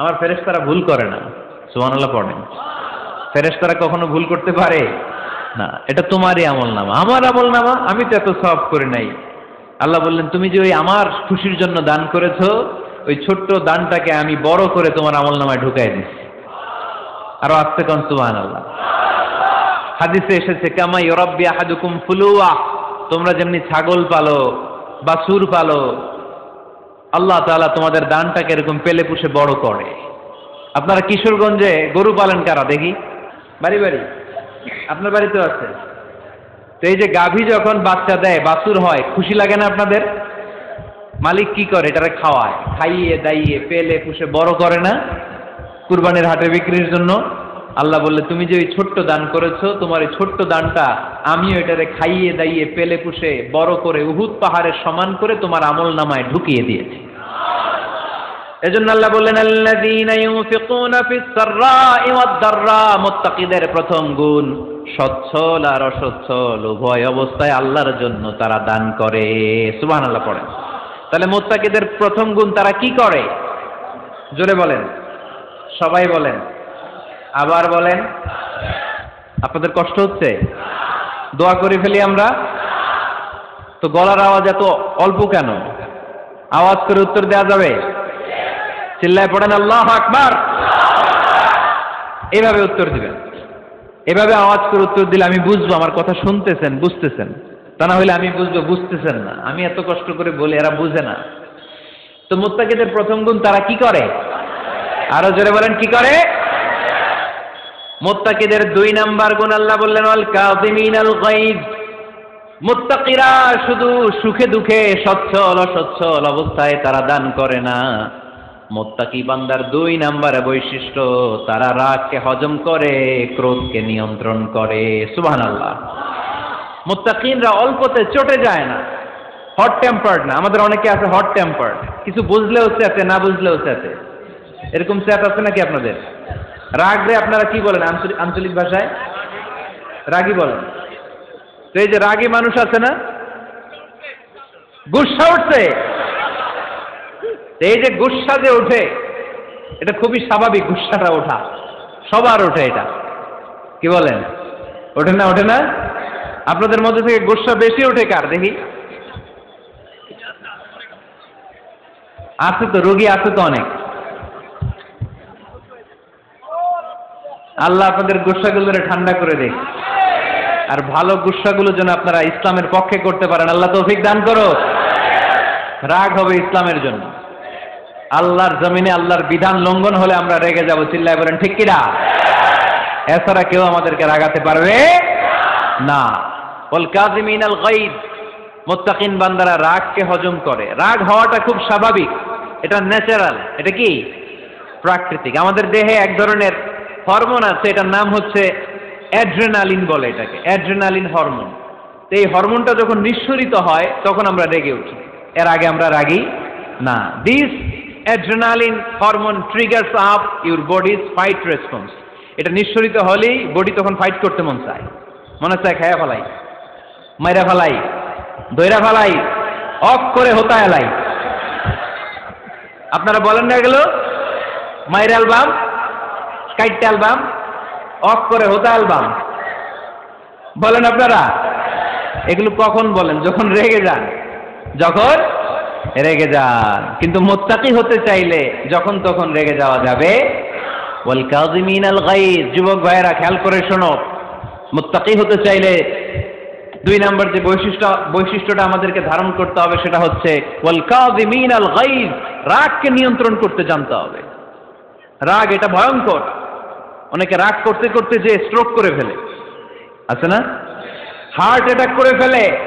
আমার ফেরেশতারা ভুল করে না। সুবহানাল্লাহ পড়েন ফেরেশতারা কখনো ভুল করতে পারে? না, এটা তোমারই আমল নামা। আমার আমল নামা, আমি তো এত সব করে নাই। আল্লাহ বললেন, তুমি যে ওই আমার খুশির জন্য দান করেছ, ওই ছোট্ট দানটাকে আমি বড় করে তোমার আমল নামায় ঢুকাই দিচ্ছি আরও আসতে কন সুবহান আল্লাহ হাদিসে এসেছে, কামা ইউরাব্বি আহাদুকুম ফুলুয়া। তোমরা যেমনি ছাগল পালো বাছুর পালো আল্লাহ তাআলা তোমাদের দানটাকে এরকম পেলে পুষে বড় করে। আপনারা কিশোরগঞ্জে গরু পালন কারা দেখি? বাড়ি বাড়ি। আপনার বাড়িতেও আছে? তো এই যে গাভী যখন বাচ্চা দেয়, বাছুর হয়, খুশি লাগে না আপনাদের? মালিক কি করে? এটারে খাওয়ায়, খাইয়ে, দাইয়ে, পেলে, পুষে বড় করে না? কুরবানির হাটে বিক্রির জন্য? আল্লাহ বললে, তুমি যে ওই ছোট্ট দান করেছ, তোমার এই ছোট্ট দানটা আমিও এটারে খাইয়ে দাইয়ে পেলে পুষে বড় করে উহুদ পাহাড়ের সমান করে তোমার আমল নামায় ঢুকিয়ে দিয়েছি। এজন্য আল্লাহ বললেন, আল্লাযীনা ইউনফিকুনা ফিস সাররাই ওয়াদ দাররা মুত্তাকিদের প্রথম গুণ, সচ্ছল আর অসচ্ছল, উভয় অবস্থায় আল্লাহর জন্য তারা দান করে। সুবহানাল্লাহ পড়েন তাহলে মুত্তাকিদের প্রথম গুণ তারা কি করে? জোরে বলেন। সবাই বলেন। আবার বলেন। আপনাদের কষ্ট হচ্ছে? দোয়া করে ফেলি আমরা। তো গলার আওয়াজ এত অল্প কেন? আওয়াজ করে উত্তর দেওয়া যাবে? চিল্লায় পড়েন, আল্লাহ আকবার। এভাবে উত্তর দিবেন। এভাবে আওয়াজ করে উত্তর দিলে আমি বুঝব, আমার কথা শুনতেছেন, বুঝতেছেন। তা না হলে আমি বুঝব, বুঝতেছেন না। আমি এত কষ্ট করে বলি, এরা বুঝে না। তো মুত্তাকিদের প্রথম গুণ তারা কি করে? আরও জোরে বলেন, কি করে? মুত্তাকিদের দুই নাম্বার গুণ আল্লাহ বললেন আল কাযিমিন আল গাইজ মুত্তাকিরা শুধু সুখে দুঃখে সচ্ছল অসচ্ছল অবস্থায় তারা দান করে না। মোত্তাকি বান্দার দুই নাম্বারে বৈশিষ্ট্য, তারা রাগকে হজম করে, ক্রোধকে নিয়ন্ত্রণ করে। সুবহান আল্লাহ মোত্তাকিনরা অল্পতে চটে যায় না হট টেম্পার্ড না। আমাদের অনেকে আছে হট টেম্পার্ড কিছু বুঝলেও চেতে, না বুঝলেও চেতে। এরকম চেত আছে নাকি আপনাদের? রাগ রে, আপনারা কি বলেন আঞ্চলিক ভাষায়? রাগই বলেন। তো এই যে রাগী মানুষ আছে না? গুসা উঠছে। এই যে গুসা যে ওঠে, এটা খুবই স্বাভাবিক গুসাটা ওঠা। সবার ওঠে এটা। কি বলেন? ওঠে না ওঠে না? আপনাদের মধ্যে থেকে গুসা বেশি ওঠে কার? দেখি। আছে তো, রোগী আছে তো অনেক। আল্লাহ আপনাদের গুসাগুলোরে ঠান্ডা করে দেখ আর ভালো গুসাগুলো যেন আপনারা ইসলামের পক্ষে করতে পারেন, আল্লাহ তৌফিক দান করো। রাগ হবে ইসলামের জন্য। আল্লাহর জমিনে আল্লাহর বিধান লঙ্ঘন হলে আমরা রেগে যাব, চিল্লায় বলেন, ঠিক কিনা? এছাড়া কেউ আমাদেরকে রাগাতে পারবে না। বল কাজিমিন আল গাইদ মোত্তাকিন বান্দারা রাগকে হজম করে। রাগ হওয়াটা খুব স্বাভাবিক। এটা ন্যাচারাল এটা কি? প্রাকৃতিক। আমাদের দেহে এক ধরনের হরমোন আছে, এটার নাম হচ্ছে অ্যাড্রেনালিন বলে এটাকে, অ্যাড্রেনালিন হরমোন। তো এই হরমোনটা যখন নিঃসরিত হয়, তখন আমরা রেগে উঠি। এর আগে আমরা রাগি না। This adrenaline hormone triggers up your body's fight response এটা নিঃসরিত হলেই বডি তখন ফাইট করতে মন চায়। মনে চায় খায়া ফেলাই, মাইরা ফেলাই, দইরা ফেলাই, অফ করে হোতা এলাই আপনারা বলেন না এগুলো? মাইর অ্যালবাম? কাইট অ্যালবাম, অফ করে হোতা অ্যালবাম। বলেন আপনারা, এগুলো কখন বলেন? যখন রেগে যান। যখন রেগে যান। কিন্তু মোত্তাকি হতে চাইলে যখন তখন রেগে যাওয়া যাবে। ওয়াল কাযিমিন আল গাইজ যুবক ভাইয়েরা, খেয়াল করে শোনো। মোত্তাকি হতে চাইলে দুই নম্বর যে বৈশিষ্ট্য, বৈশিষ্ট্যটা আমাদেরকে ধারণ করতে হবে সেটা হচ্ছে ওয়াল কাযিমিন আল গাইজ রাগকে নিয়ন্ত্রণ করতে জানতে হবে। রাগ এটা ভয়ঙ্কর। অনেকে রাগ করতে করতে যে স্ট্রোক করে ফেলে। আছে না? হার্ট অ্যাটাক করে ফেলে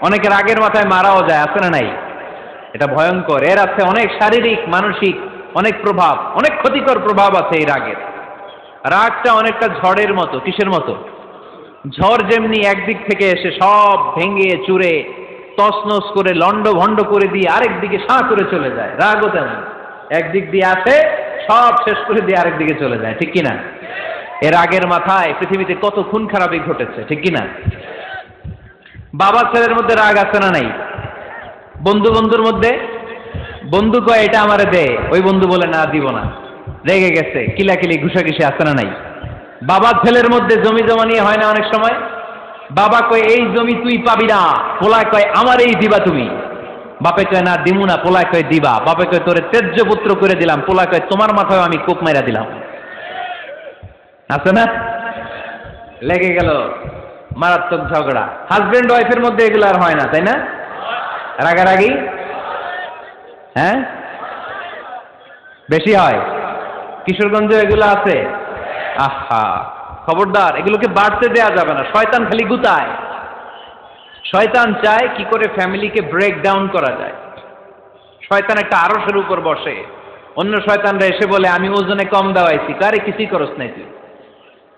অনেকে রাগের মাথায় মারাও যায়, আছে না নাই? এটা ভয়ঙ্কর। এর আছে অনেক শারীরিক, মানসিক, অনেক প্রভাব, অনেক ক্ষতিকর প্রভাব আছে এই রাগের। রাগটা অনেকটা ঝড়ের মতো, কিসের মতো? ঝড় যেমনি একদিক থেকে এসে সব ভেঙে, চুরে তসনস করে লন্ড ভন্ড করে দিয়ে আরেক দিকে সাঁ করে চলে যায়। রাগও তেমন। একদিক দিয়ে আসে সব শেষ করে দিয়ে আরেক দিকে চলে যায়, ঠিক কিনা? এর আগের মাথায় পৃথিবীতে কত খুন খারাপই ঘটেছে, ঠিক কিনা? বাবা ছেলের মধ্যে রাগ আছে না নাই? বন্ধু বন্ধুর মধ্যে? বন্ধু কয়, এটা আমারে দে। ওই বন্ধু বলে, না, দিব না। রেগে গেছে, কিলাকিলি, ঘুষাঘুষি আছে না নাই? বাবা ছেলের মধ্যে জমি জমা নিয়ে হয় না অনেক সময়? বাবা কয়, এই জমি তুই পাবি না। পোলায় কয় আমার এই দিবা তুমি। বাপে কয়, না, দিমু না, পোলায় কয়, দিবা। বাপে কয়, তোরে তেজ্য পুত্র করে দিলাম, পোলায় কয়, তোমার মাথায় আমি কোপ মাইরা দিলাম। আছে না? লেগে গেল মারাত্মক ঝগড়া। হাজবেন্ড ওয়াইফের মধ্যে এগুলো আর হয় না, তাই না? রাগারাগি? হ্যাঁ? বেশি হয়। কিশোরগঞ্জে এগুলো আছে? আহা! খবরদার, এগুলোকে বাড়তে দেয়া যাবে না, শয়তান খালি গুতায়। শয়তান চায় কি করে ফ্যামিলিকে ব্রেক ডাউন করা যায়। শয়তান একটা আরসের উপর বসে। অন্য শয়তানরা এসে বলে, আমি ওজনে কম দেওয়াইছি। কারে কিছুই করস নাই তুই?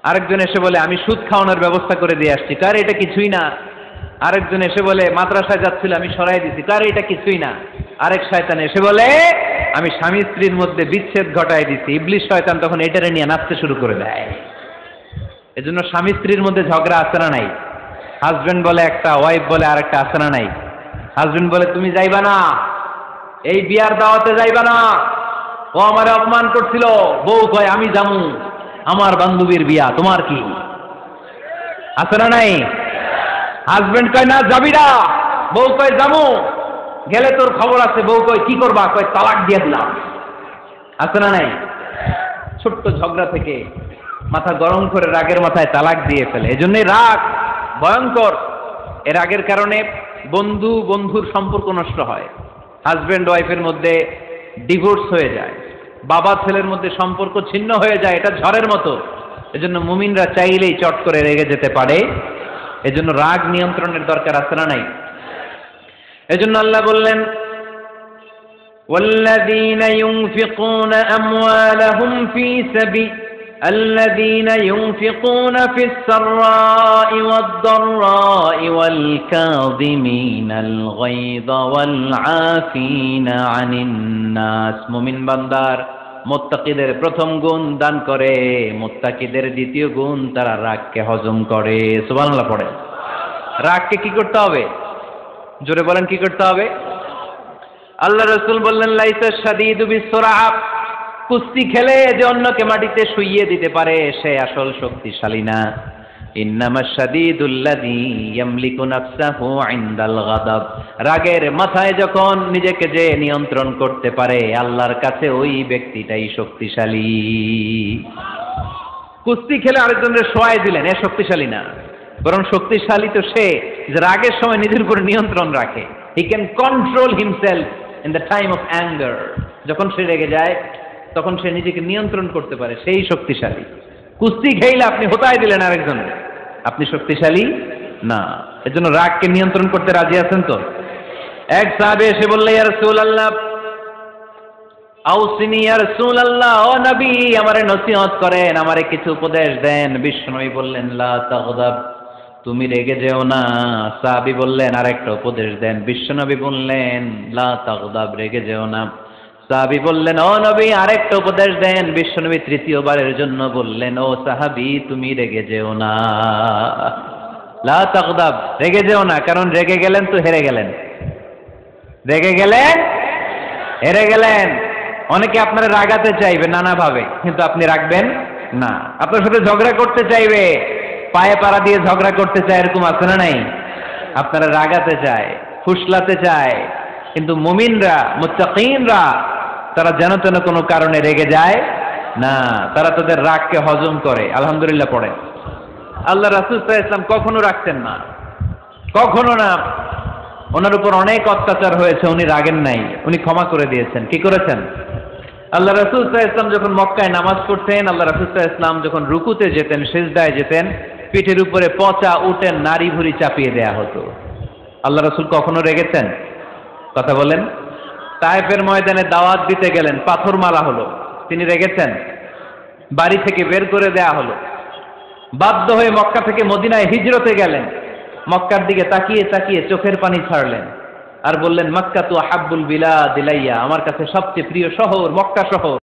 আরেকজন এসে বলে, আমি সুদ খাওয়ানোর ব্যবস্থা করে দিয়ে আসছি। কারে এটা কিছুই না? আরেকজন এসে বলে, মাদ্রাসায় যাচ্ছিল, আমি সরাই দিছি। কারে এটা কিছুই না? আরেক শয়তান এসে বলে, আমি স্বামী স্ত্রীর মধ্যে বিচ্ছেদ ঘটাই দিছি। ইবলিশ শয়তান তখন এটারে নিয়ে নাচতে শুরু করে দেয়। এজন্য স্বামী স্ত্রীর মধ্যে ঝগড়া আছে না নাই? হাজবেন্ড বলে একটা ওয়াইফ বলে আর একটা আছে না নাই? হাজবেন্ড বলে, তুমি যাইবা না। এই বিয়ার দাওয়াতে যাইবা না। ও আমার অপমান করছিল। বউ কয়, আমি জামু আমার বান্ধবীর বিয়া, তোমার কি? আছে না নাই? হাজবেন্ড কয়, না, যাবি না। বউ কয় জামু গেলে তোর খবর আছে। বউ কয়, কি করবা? কয়, তালাক দিয়ে দিলাম। আছে না নাই? ছোট্ট ঝগড়া থেকে মাথা গরম করে রাগের মাথায় তালাক দিয়ে ফেলে। এই এজন্যই রাগ। ভয়ঙ্কর এ রাগের কারণে বন্ধু বন্ধুর সম্পর্ক নষ্ট হয় হাজব্যান্ড ওয়াইফের মধ্যে ডিভোর্স হয়ে যায় বাবা ছেলের মধ্যে সম্পর্ক ছিন্ন হয়ে যায় এটা ঝড়ের মতো এজন্য মুমিনরা চাইলেই চট করে রেগে যেতে পারে এজন্য রাগ নিয়ন্ত্রণের দরকার আছে না নাই এজন্য আল্লাহ বললেন والذين ينفقون أموالهم في سبيل الذين ينفقون في السراء والضراء والكاظمين الغيظ والعافين عن الناس মুমিন বান্দার মোত্তাকিদের প্রথম গুণ দান করে মোত্তাকিদের দ্বিতীয় গুণ তারা রাগকে হজম করে সুবহানাল্লাহ পড়ে রাগকে কি করতে হবে জোরে বলেন কি করতে হবে আল্লাহ রসুল বললেন লাইসা শাদীদু বিসরাআ কুস্তি খেলে যে অন্যকে মাটিতে শুইয়ে দিতে পারে, সে আসল শক্তিশালী না। রাগের মাথায় যখন নিজেকে যে নিয়ন্ত্রণ করতে পারে, আল্লাহর কাছে ওই ব্যক্তিটাই শক্তিশালী। কুস্তি খেলে আরেকজনের সোয়াই দিলেন, এ শক্তিশালী না। বরং শক্তিশালী তো সে, যে রাগের সময় নিজের উপর নিয়ন্ত্রণ রাখে। He can control himself in the time of anger যখন সে রেগে যায় তখন সে নিজেকে নিয়ন্ত্রণ করতে পারে, সেই শক্তিশালী। কুস্তি খেইলে আপনি হোতায় দিলেন আরেকজন আপনি শক্তিশালী? না। এজন্য রাগকে নিয়ন্ত্রণ করতে রাজি আছেন তো? এক সাহাবে এসে বললে, ইয়া রাসূলুল্লাহ, আউসিনি, ইয়া রাসূলুল্লাহ, ও নবী, আমারে নসিহত করেন, আমারে কিছু উপদেশ দেন। বিষ্ণুই বললেন, লা তাগদাব, তুমি রেগে যেও না। সাহাবী বললেন, আরেকটা উপদেশ দেন। বিশ্বনবী বললেন, লা তাগদাব, রেগে যেও না। সাহাবী বললেন, ও নবী, আরেকটা উপদেশ দেন। বিশ্বনবী তৃতীয়বারের জন্য বললেন, ও সাহাবি, তুমি রেগে যেও না। লা রেগে যেও না, কারণ রেগে গেলেন তো হেরে গেলেন। রেগে গেলেন? হেরে গেলেন। অনেকে আপনারা রাগাতে চাইবে নানাভাবে, কিন্তু আপনি রাখবেন না। আপনার সাথে ঝগড়া করতে চাইবে, পায়ে পাড়া দিয়ে ঝগড়া করতে চায়, এরকম আছে না নাই? আপনারা রাগাতে চায়, ফুসলাতে চায়, কিন্তু মুমিনরা, মুত্তাকিনরা তারা যেন তেন কোনো কারণে রেগে যায়, না, তারা তাদের রাগকে হজম করে, আলহামদুলিল্লাহ পড়ে। আল্লাহ রাসুল ইসলাম কখনো রাখতেন না। কখনো না। ওনার উপর অনেক অত্যাচার হয়েছে, উনি রাগেন নাই, উনি ক্ষমা করে দিয়েছেন। কি করেছেন? আল্লাহ রাসুল ইসলাম যখন মক্কায় নামাজ পড়তেন, আল্লাহ রাসুল ইসলাম যখন রুকুতে যেতেন, সেজদায় যেতেন, পিঠের উপরে পচা উঠেন নারী ভুরি চাপিয়ে দেয়া হতো। আল্লাহ রাসুল কখনো রেগেছেন? কথা বলেন। তায়েফের ময়দানে দাওয়াত দিতে গেলেন, পাথর মারা হলো। তিনি রেগেছেন, বাড়ি থেকে বের করে দেয়া হলো। বাধ্য হয়ে মক্কা থেকে মদিনায় হিজরতে গেলেন। মক্কার দিকে তাকিয়ে তাকিয়ে চোখের পানি ছাড়লেন আর বললেন, মক্কা তু হাব্বুল বিলা দিলাইয়া আমার কাছে সবচেয়ে প্রিয় শহর মক্কা শহর।